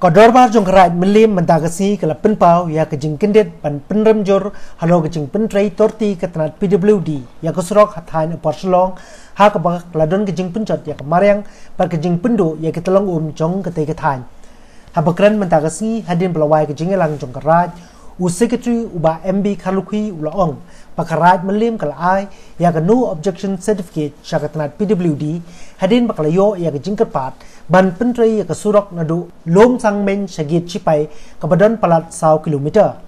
Kodor bar jong karai melim mentagasi kala penpau ya kejing kendet pan penrem jor halo kejing pentrai torti ketenat PWD ya kesurok hathain porselong ha ka bak ladon kejing pencot ya kemaryang par kejing pendo ya ketelong um jong kete kethain ha bakran mentagasi hadin pelawai kejing elang jong karai u secretary uba MB Khalukhi ulaong pakarat melim kala ai ya ka no objection certificate syakatanat PWD hadin bakalayo ya kejing kepat ban pentri ka surok nadu lom sang men sagit chipai ka badan palat saw kilometer.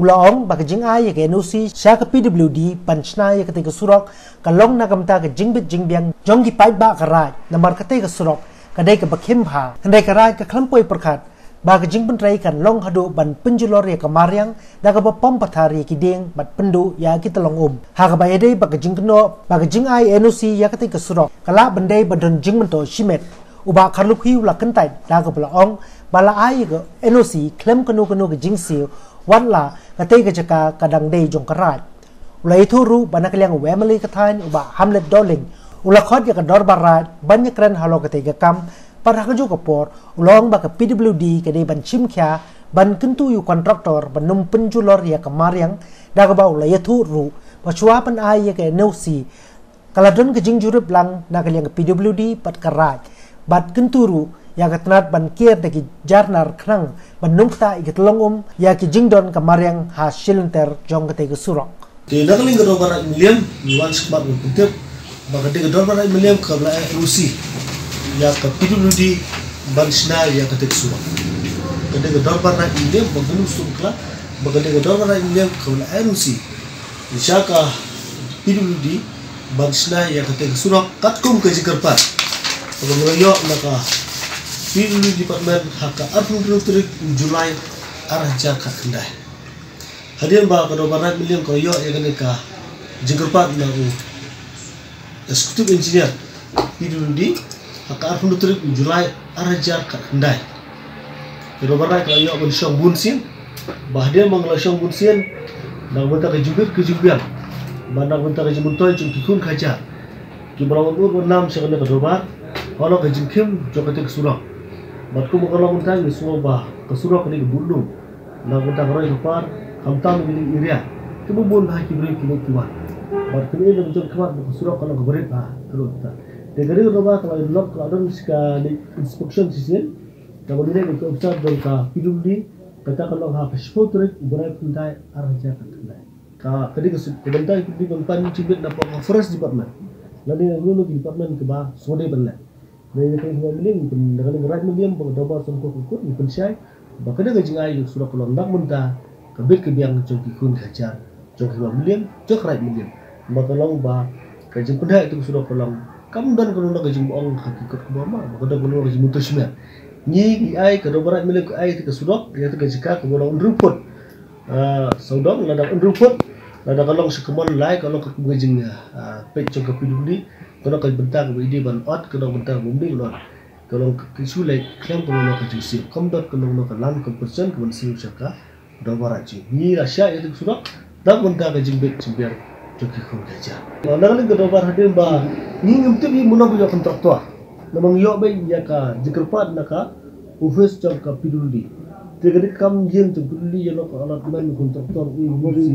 Ulaong ba jing ai ka nusi sha ka pwd panchna ya ka te ka surok ka long na kamta ka jingbit jingbiang jong ki pai ba ka raj namar ka te surok ka dai ka bakhim bha dai ka raj ka ba ka jing pentrai kan long hadu ban penjulor ya ka maryang da ka pom pathari ki ding bat pendu ya ki talong um ha ka ba dai ba ka jing kno ai nusi ya ka te surok kala bandai badon jing mento shimet uba karlu khi ula kentai da ga bla ong bala ai ga klem kanu kanu ga jingsi wan la ka te ga kadang dei jong karat ula itu ru bana kaliang wemeli ka thain uba hamlet doling ula khot dor barat banya kren halo ka te ga kam para ka juga por ulong ba ka PWD ka dei ban chim kya ban kentu yu kontraktor ban num penjulor ya kemaryang da ga ba ula itu ru. Ba ai ya ka NOC kaladon ka jingjurip lang na kaliang PWD pat karat bat kenturu ya katnat ban kier dagi jarnar krang ban nungta ikat longum ya ki jingdon kamaryang ha shilenter jong kate ke surok. Di nakaling gado bara miliam wan skmat mo puntep baka de gado bara miliam kabla rusi. Ya ka piduludi ban sna ya ke surok. Kade gado bara miliam baganu sumkla baka de gado bara miliam kabla rusi. Ishaka piduludi ban sna ya ke surok. Katkum ke jikarpat Pagmulayo naka Pilu Department haka arpun trik Julai arah jaka kendai. Hadian ba kado barat miliam ko yo ya ka jingkerpat na u executive engineer Pilu di haka arpun trik Julai arah jaka kendai. Kado barat ko yo ban syong bunsin bahdian mangla syong bunsin nang bentar ke jubir ke jubian. Bandang bentar ke jumuntoy cum kikun kajar. Kibrawan ur sekali kado barat kalau ke jingkim jok ke surah. Bat ko kalau muntah ni semua bah ke surah ke bulu na muntah roi par kamtam ni iria ke bubun ha ki beri kilo tuwa bat ke ni jok kemar ke surah kalau ke beri ah terus ta de gari ro ba kalau lok kalau ada ska di inspection sisin kalau ni ke observe dong ka pidum di kata kalau ha passport rek berai puntai arja ka tunai ka kadi ke bentai di bentan cibit dapat forest department. Lalu yang dulu department ke ba sode benar gerak milim pun doba songko kukut ni pensyai baka da gajing ayu surah kolong nak munta kabit ke biang jong kikun kajar jong hua milim jong rai milim maka long ba kajing punda itu surah kolong kamu dan kalau nak gajing boong hakikat ke bawah maka da kalau gajing mutus semua ni ai rai milim ke ai ke surah dia tu gajing ka ke bawah unruput saudong ladang unruput ladang kalau sekemon lai kalau ke gajing pek jong kepiduli kalau kau bentar kau ini ban ot kalau bentar bumi lo kalau kisu lek klaim kalau lo kerja sih kom dot kalau lo kelam ke persen kau mesti usaha dah barat je ni rasya itu sudah dah bentar kerja bek sembiar joki kalau nak lagi dah barat hadir bah ni ngemtip ni mana punya kontraktor. Namang yo bay ya ka jikerpat naka office job ka Jadi kam jen tu peduli je lo alat main kontraktor ui musi.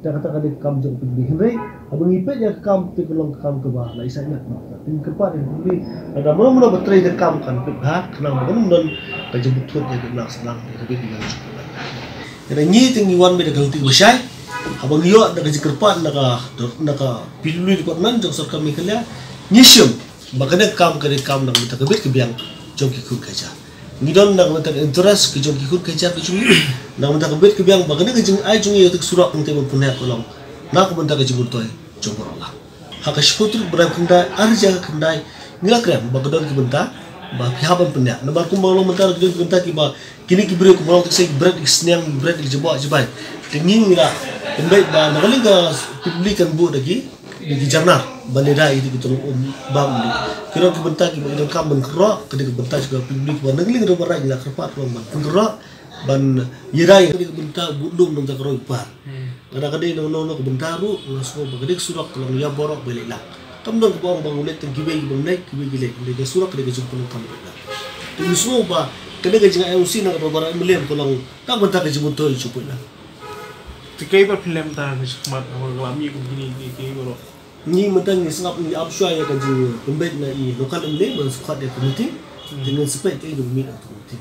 Dah kata kali kam jeng peduli. Henry, abang ipet ya kam tu kalau kam ke bawah. Lah isanya. Tim kepat yang peduli. Ada mana mana betul je kam kan. Ha, kenapa mana mana kerja betul je nak senang. Tapi dengan cukup. Jadi ni tinggi wan beda kalau tiga besar. Abang yo kepat nak nak peduli di kontrak jeng sor kami kelia. Nyisum. Makanya kam kali kam kebit kebiang jom kikun kerja ngidon nak mentak interest ke jong kikut ke jar ke cungi nak mentak bet ke biang bagana ke jeng ai cungi yotik surak nte mun punya kolong nak mentak ke jebul toy jong Allah. Haka shputur berai kendai arja kendai. Ngila krem bagadon ke bentak ba pihaban punya. Nabar kum balong mentak ke jong bentak ki ba kini ki beri ku balong tek bread isniang bread jebok jebai. Tengi ngila kembali ba nakali ka publikan bu lagi di jarnar balera itu betul um bam di kira ke bentar ki ban kam ban kro ke ke bentar juga publik ban ngling do bara ila kerpat ban ban kro ban yirai ke ke bentar budum dong tak kro ipar ada kade no no no ke bentar ru ngaso ba kade surak kalau ya borok balik lah. Kam dong bang bang ulet ten kibe bang naik kibe gile de surak ke ke jumpa kam balik tu semua ba kene ga jinga MC na ga bara million ko lang ta ban ta ga jimun to chu pula Tikai ba film ta ni sukmat awal lami ko gini gini gini bro. ni matang ni sangap ni abshwa ya ga jing pembet na i lokal emle man sukhat ya committee dengan sepet ke dum mi na committee